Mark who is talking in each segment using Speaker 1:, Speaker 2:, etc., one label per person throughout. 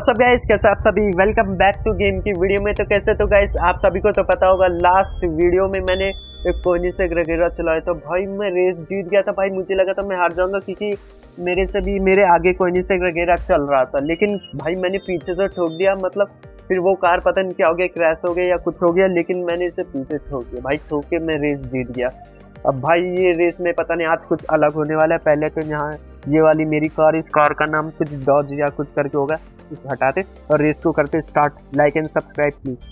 Speaker 1: सब गाइस कैसे आप सभी? वेलकम बैक टू गेम की वीडियो में। तो कैसे तो गाइस आप सभी को तो पता होगा लास्ट वीडियो में मैंने एक कोनी से ग्रेगेरा चलाया तो भाई, मैं रेस जीत गया था। भाई, मुझे लगा था मैं हार जाऊँगा क्योंकि मेरे से भी, मेरे आगे कोनी से ग्रेगेरा चल रहा था। लेकिन भाई, मैंने पीछे से ठोक दिया मतलब फिर वो कार पता नहीं क्या हो गया क्रैश हो गया या कुछ हो गया, लेकिन मैंने इसे पीछे ठोक दिया। भाई, ठोक के मैं रेस जीत गया। अब भाई, ये रेस में पता नहीं आज कुछ अलग होने वाला है। पहले तो यहाँ ये वाली मेरी कार इस कार का नाम कुछ डॉज या कुछ करके होगा। इसे हटाते और रेस को करते start like and subscribe please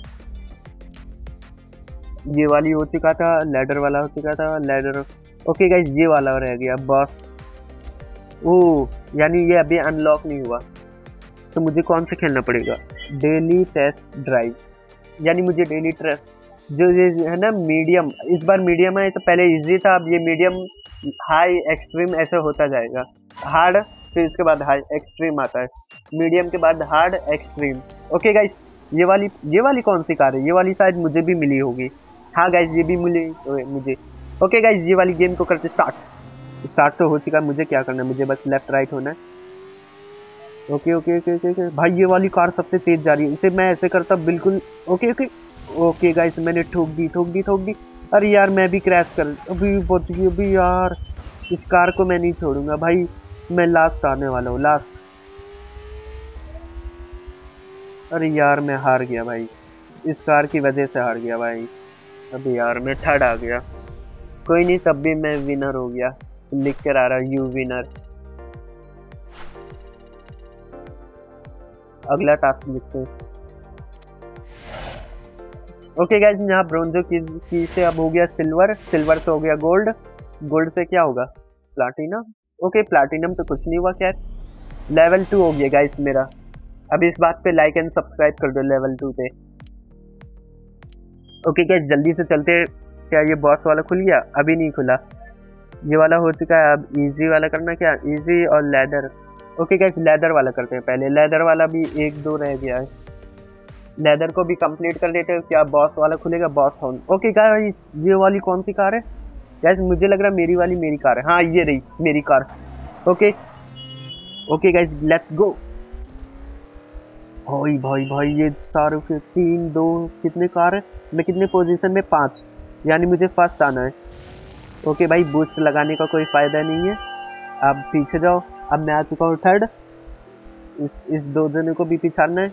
Speaker 1: ये वाली हो चुका था लेडर वाला हो चुका था लेडर ओके गाइज़ ये वाला रह गया बस ओ यानी ये अभी अनलॉक नहीं हुआ। तो मुझे कौन से खेलना पड़ेगा? डेली टेस्ट ड्राइव यानी मुझे डेली टेस्ट जो ये है ना मीडियम इस बार मीडियम है तो पहले इजी था, अब ये मीडियम हाई एक्सट्रीम ऐसे होता जाएगा। हार्ड फिर इसके बाद हाई एक्सट्रीम आता है। मीडियम के बाद हार्ड एक्सट्रीम। ओके गाइस ये वाली ये वाली कौन सी कार है? ये वाली शायद मुझे भी मिली होगी। हाँ गाइस ये भी मिली मुझे। ओके गाइस ये वाली गेम को करते स्टार्ट स्टार्ट तो हो चुका है, मुझे क्या करना है? मुझे बस लेफ़्ट राइट होना है। Okay okay okay okay okay भाई, ये वाली कार सबसे तेज जा रही है। इसे मैं ऐसे करता बिल्कुल। ओके ओके ओके गाइस मैंने ठोक दी ठोक दी ठोक दी। अरे यार, मैं भी क्रैश कर, अभी पहुँच गई, अभी यार। इस कार को मैं नहीं छोड़ूँगा। भाई, मैं लास्ट आने वाला हूँ लास्ट अरे यार मैं हार गया भाई। इस कार की वजह से हार गया भाई। अभी यार मैं थर्ड आ गया। कोई नहीं तब भी मैं विनर हो गया। लिख कर आ रहा यू विनर अगला टास्क लिखते हैं। ओके गाइज़ यहाँ ब्रोंजो की, की से अब हो गया सिल्वर सिल्वर से हो गया गोल्ड गोल्ड से क्या होगा? प्लाटिनम ओके प्लाटिनम तो कुछ नहीं हुआ क्या लेवल टू हो गया गाइस मेरा। अभी इस बात पे लाइक एंड सब्सक्राइब कर दो लेवल टू पे। ओके गाइस जल्दी से चलते। क्या ये बॉस वाला खुल गया? अभी नहीं खुला। ये वाला हो चुका है अब। इजी वाला करना क्या? इजी और लेदर ओके गाइस लेदर वाला करते हैं पहले। लेदर वाला भी एक दो रह गया है। लेदर को भी कंप्लीट कर देते हैं। क्या बॉस वाला खुलेगा? बॉस हाउन ओके गाइस ये वाली कौन सी कार है? गैस मुझे लग रहा है मेरी वाली मेरी कार है। हाँ ये रही, मेरी car. Okay okay guys let's go भाई भाई भाई, ये सारे के तीन, दो, कितने कार है? मैं कितने पोजीशन में? पाँच। यानी मुझे फ़र्स्ट आना है। ओके भाई बूस्ट लगाने का कोई फ़ायदा नहीं है। अब पीछे जाओ। अब मैं आ चुका हूँ थर्ड इस इस दो जने को भी पिछाड़ना है।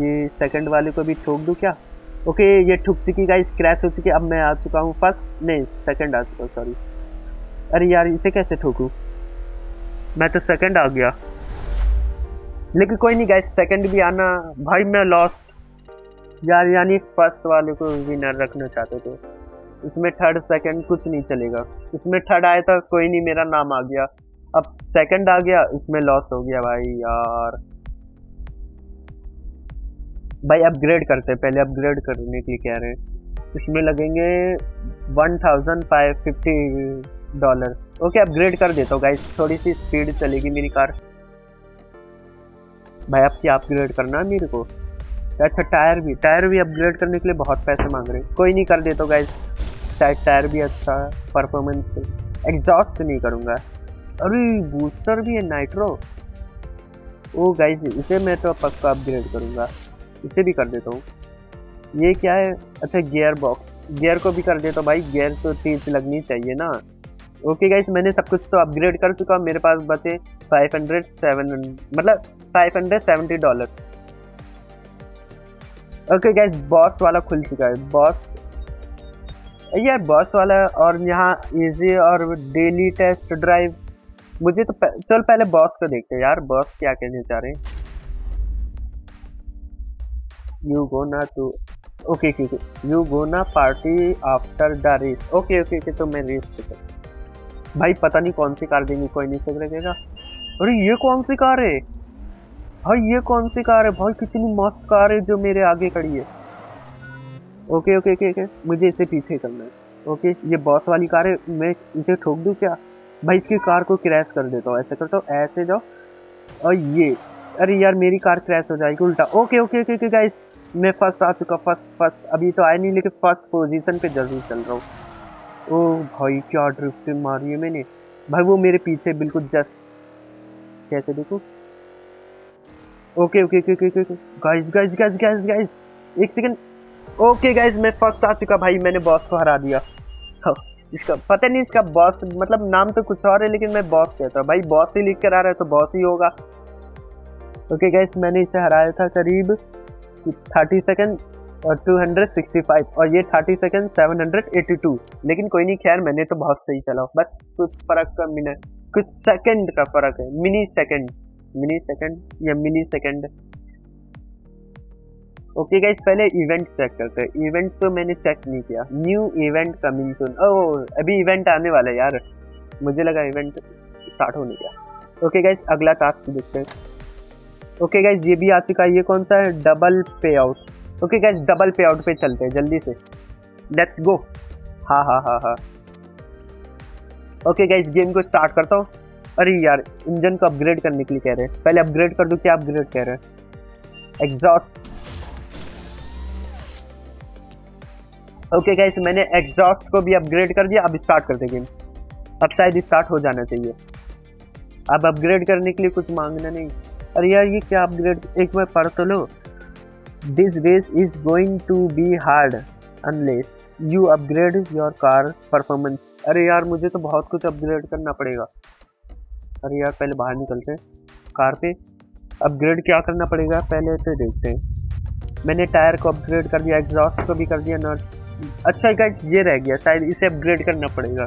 Speaker 1: ये सेकंड वाले को भी ठोक दूँ क्या? ओके ये ठुक चुकी गाइस क्रैश हो चुकी। अब मैं आ चुका हूँ फ़र्स्ट नहीं सेकंड आ चुका सॉरी अरे यार, इसे कैसे ठोकूँ? मैं तो सेकंड आ गया। लेकिन कोई नहीं गाइस सेकंड भी आना। भाई, मैं लॉस्ट यार, यानी फ़र्स्ट वाले को विनर रखना चाहते थे। इसमें थर्ड सेकंड कुछ नहीं चलेगा। इसमें थर्ड आया था, कोई नहीं, मेरा नाम आ गया। अब सेकंड आ गया, इसमें लॉस हो गया, भाई, यार। भाई अपग्रेड करते पहले अपग्रेड करने के लिए कह रहे हैं। इसमें लगेंगे one thousand five fifty dollar okay upgrade कर देता हूँ गाइस थोड़ी सी स्पीड चलेगी मेरी कार। भाई, अब क्या अपग्रेड करना है मेरे को? अच्छा टायर भी टायर भी अपग्रेड करने के लिए बहुत पैसे मांग रहे हैं। कोई नहीं कर देता गाइज़ शायद टायर भी अच्छा है परफॉर्मेंस पे। एग्जॉस्ट नहीं करूँगा। अरे बूस्टर भी है नाइट्रो ओ गाइज़ इसे मैं तो पक्का अपग्रेड करूँगा। इसे भी कर देता हूँ। ये क्या है? अच्छा गियर बॉक्स गियर को भी कर देता हूँ भाई गियर तो तेज लगनी चाहिए ना। ओके गाइस मैंने सब कुछ तो अपग्रेड कर चुका मेरे पास बचे 500 700 मतलब 570 डॉलर ओके गाइस बॉस वाला खुल चुका है। बॉस यार बॉस वाला और यहाँ इजी और डेली टेस्ट ड्राइव मुझे तो चल, पहले बॉस को देखते हैं यार। बॉस क्या कहने चाह रहे हैं? You gonna to okay okay okay you go ना party after the race okay okay okay तो मैं रेस पे भाई पता नहीं कौन सी कार देंगी, कोई नहीं सक लगेगा अरे ये कौन सी कार है? भाई ये कौन सी कार है? भाई कितनी मस्त कार है जो मेरे आगे खड़ी है। ओके ओके ओके ओके मुझे इसे पीछे करना है। ओके ये बॉस वाली कार है, मैं इसे ठोक दूँ क्या? भाई इसकी कार को क्रैश कर देता हूँ, ऐसे करता हूँ, ऐसे जाओ। और ये, अरे यार मेरी कार क्रैश हो जाएगी, उल्टा। Okay okay okay okay guys मैं फ़र्स्ट आ चुका फ़र्स्ट फ़र्स्ट अभी तो आया नहीं, लेकिन फ़र्स्ट पोजीशन पे ज़रूर चल रहा हूँ। ओह भाई क्या ड्रिफ्ट मारी है मैंने। भाई वो मेरे पीछे बिल्कुल जस्ट कैसे देखो? Okay okay okay okay guys guys guys guys guys एक सेकंड ओके गाइस मैं फ़र्स्ट आ चुका भाई मैंने बॉस को हरा दिया। हाँ, इसका पता नहीं इसका बॉस मतलब नाम तो कुछ और है लेकिन मैं बॉस कहता हूँ। भाई बॉस ही लिख कर आ रहा है तो बॉस ही होगा। ओके गाइस मैंने इसे हराया था करीब थर्टी सेकेंड 265 और ये 30 सेकेंड 782 लेकिन कोई नहीं, खैर, मैंने तो बहुत सही चला, बस कुछ फ़र्क का मिनट, कुछ सेकंड का फ़र्क है मिनी सेकंड मिनी सेकंड या मिनी सेकंड ओके गाइस पहले इवेंट चेक करते हैं। इवेंट तो मैंने चेक नहीं किया। न्यू इवेंट कमिंग सुन ओह अभी इवेंट आने वाला है यार। मुझे लगा इवेंट स्टार्ट होने का ओके गाइस अगला टास्क देखते हैं। ओके गाइस ये भी आ चुका है। ये कौन सा है? Double pay out okay guys double pay out पे चलते हैं, जल्दी से। लेट्स गो हाँ हाँ हाँ हाँ। ओके गाइस गेम को स्टार्ट करता हूँ। अरे यार इंजन को अपग्रेड करने के लिए कह रहे हैं। पहले अपग्रेड कर दो, क्या अपग्रेड कह रहे हैं? एग्जॉस्ट ओके गाइस मैंने एग्जॉस्ट को भी अपग्रेड कर दिया, अब स्टार्ट करते गेम अब शायद स्टार्ट हो जाना चाहिए। अब अपग्रेड करने के लिए कुछ मांगना नहीं। अरे यार, ये क्या अपग्रेड एक बार पढ़ तो लो। This race is going to be hard unless you upgrade your car performance अरे यार, मुझे तो बहुत कुछ अपग्रेड करना पड़ेगा। अरे यार, पहले बाहर निकलते हैं कार पे। अपग्रेड क्या करना पड़ेगा? पहले तो देखते हैं। मैंने टायर को अपग्रेड कर दिया एग्जॉस्ट को भी कर दिया नट अच्छा गाइस ये रह गया। शायद इसे अपग्रेड करना पड़ेगा।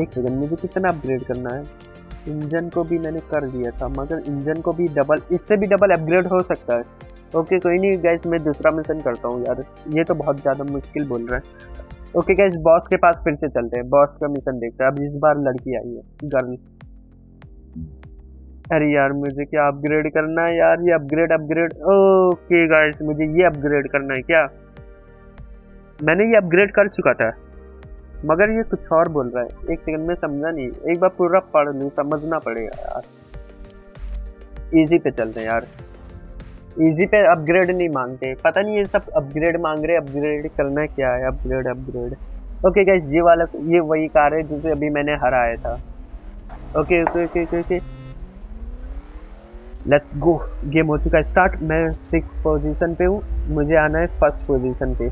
Speaker 1: एक सेकंड मुझे कितना अपग्रेड करना है? इंजन को भी मैंने कर दिया था, मगर इंजन को भी डबल इससे भी डबल अपग्रेड हो सकता है। ओके कोई नहीं गैस मैं दूसरा मिशन करता हूँ यार। ये तो बहुत ज़्यादा मुश्किल बोल रहा है। ओके गैस बॉस के पास फिर से चलते हैं। बॉस का मिशन देखते हैं। अब इस बार लड़की आई है गर्ल अरे यार, मुझे क्या अपग्रेड करना है यार? ये अपग्रेड अपग्रेड ओके गाइस मुझे ये अपग्रेड करना है क्या? मैंने ये अपग्रेड कर चुका था। मगर ये कुछ और बोल रहा है। एक सेकंड में समझा नहीं। एक बार पूरा पढ़ लूँ, समझना पड़ेगा यार। इजी पे चलते हैं यार। इजी पे अपग्रेड नहीं मांगते। पता नहीं ये सब अपग्रेड मांग रहे अपग्रेड करना क्या है? अपग्रेड अपग्रेड ओके गाइस ये वाला, ये वही कार है जिसे अभी मैंने हराया था। Okay okay okay okay let's go game हो चुका है। स्टार्ट मैं सिक्स पोजीशन पे हूँ। मुझे आना है फ़र्स्ट पोजीशन पे।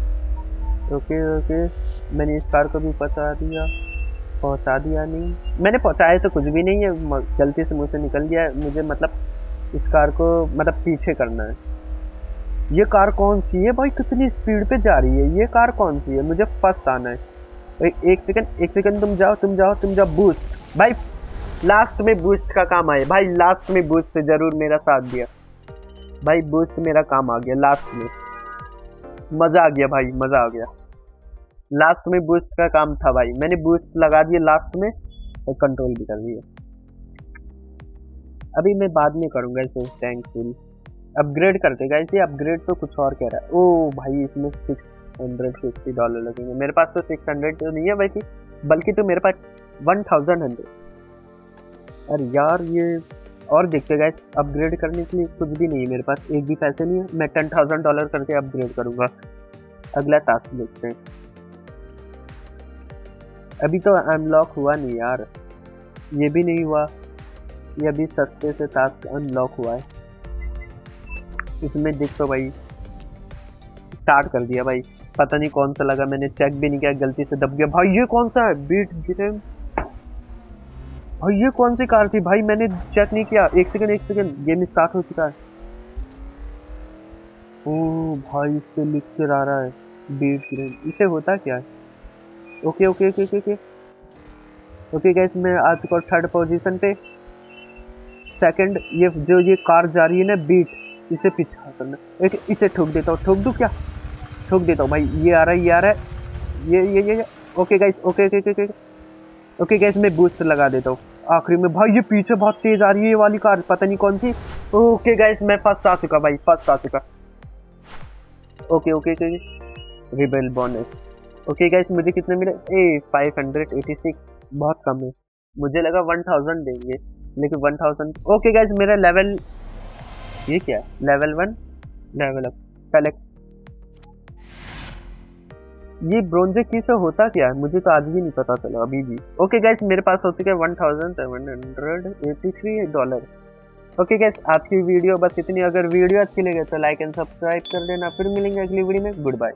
Speaker 1: ओके ओके मैंने इस कार को भी पहुँचा दिया। पहुँचा दिया नहीं। मैंने पहुँचाया तो कुछ भी नहीं है। गलती से मुझसे निकल गया मुझे मतलब इस कार को मतलब पीछे करना है। ये कार कौन सी है? भाई, कितनी स्पीड पे जा रही है? ये कार कौन सी है? मुझे फ़र्स्ट आना है एक सेकंड एक सेकंड, तुम जाओ तुम जाओ तुम जाओ बूस्ट भाई लास्ट में बूस्ट का काम आया। भाई लास्ट में बूस्ट ज़रूर मेरा साथ दिया। भाई बूस्ट मेरा काम आ गया लास्ट में। मज़ा आ गया भाई, मज़ा आ गया। लास्ट में बूस्ट का काम था भाई। मैंने बूस्ट लगा दिया लास्ट में और कंट्रोल भी कर दिया। अभी मैं बाद में करूँगा इसे टैंक फुल अपग्रेड करते गए इसे अपग्रेड तो कुछ और कह रहा है। ओ भाई, इसमें सिक्स हंड्रेड फिफ्टी डॉलर लगेंगे। मेरे पास तो सिक्स हंड्रेड तो नहीं है भाई बल्कि तो मेरे पास वन थाउज़ेंड हंड्रेड अरे यार, ये और देखते गए अपग्रेड करने के लिए कुछ भी नहीं है मेरे पास। एक भी पैसे नहीं है। मैं टेन थाउज़ेंड डॉलर करके अपग्रेड करूँगा। अगला टास्क देखते हैं। अभी तो अनलॉक हुआ नहीं यार। ये भी नहीं हुआ। ये अभी सस्ते से टास्क अनलॉक हुआ है। इसमें देख तो भाई, स्टार्ट कर दिया भाई। पता नहीं कौन सा लगा, मैंने चेक भी नहीं किया, गलती से दब गया। भाई, ये कौन सा है? बीट गिरे भाई, ये कौन सी कार थी? भाई, मैंने चेक नहीं किया। एक सेकंड एक सेकंड गेम स्टार्ट हो चुका है। ओ, भाई इस पे लिख कर आ रहा है। बीट ग्रेन इसे होता क्या है? Okay okay okay okay okay okay guys मैं आ चुका थर्ड पोजीशन पे सेकंड ये जो ये कार जा रही है ना बीट, इसे पीछा करना। एक इसे ठोक देता हूँ। ठोक दूँ क्या? ठोक देता हूँ। भाई, ये आ रहा है, ये आ रहा है। ये ये ये okay guys okay okay okay okay guys मैं बूस्ट लगा देता हूँ। आखिरी में, भाई, ये पीछे बहुत तेज आ रही है ये वाली कार, पता नहीं कौन सी। ओके गाइस मैं फ़र्स्ट आ चुका, भाई फ़र्स्ट आ चुका। Okay okay okay rebel bonus okay guys मुझे कितने मिले? ए फाइव हंड्रेड एटी सिक्स बहुत कम है। मुझे लगा वन थाउज़ेंड देंगे। लेकिन वन थाउज़ेंड ओके गैस मेरा लेवल ये क्या? है level one level up collect ये ब्रोंजे की से होता क्या? है मुझे तो आज भी नहीं पता चला, अभी भी। ओके गाइस मेरे पास हो चुके one thousand seven hundred eighty three dollar okay guys आज की वीडियो बस इतनी। अगर वीडियो अच्छी लगे तो लाइक एंड सब्सक्राइब कर देना। फिर मिलेंगे अगली वीडियो में। Good bye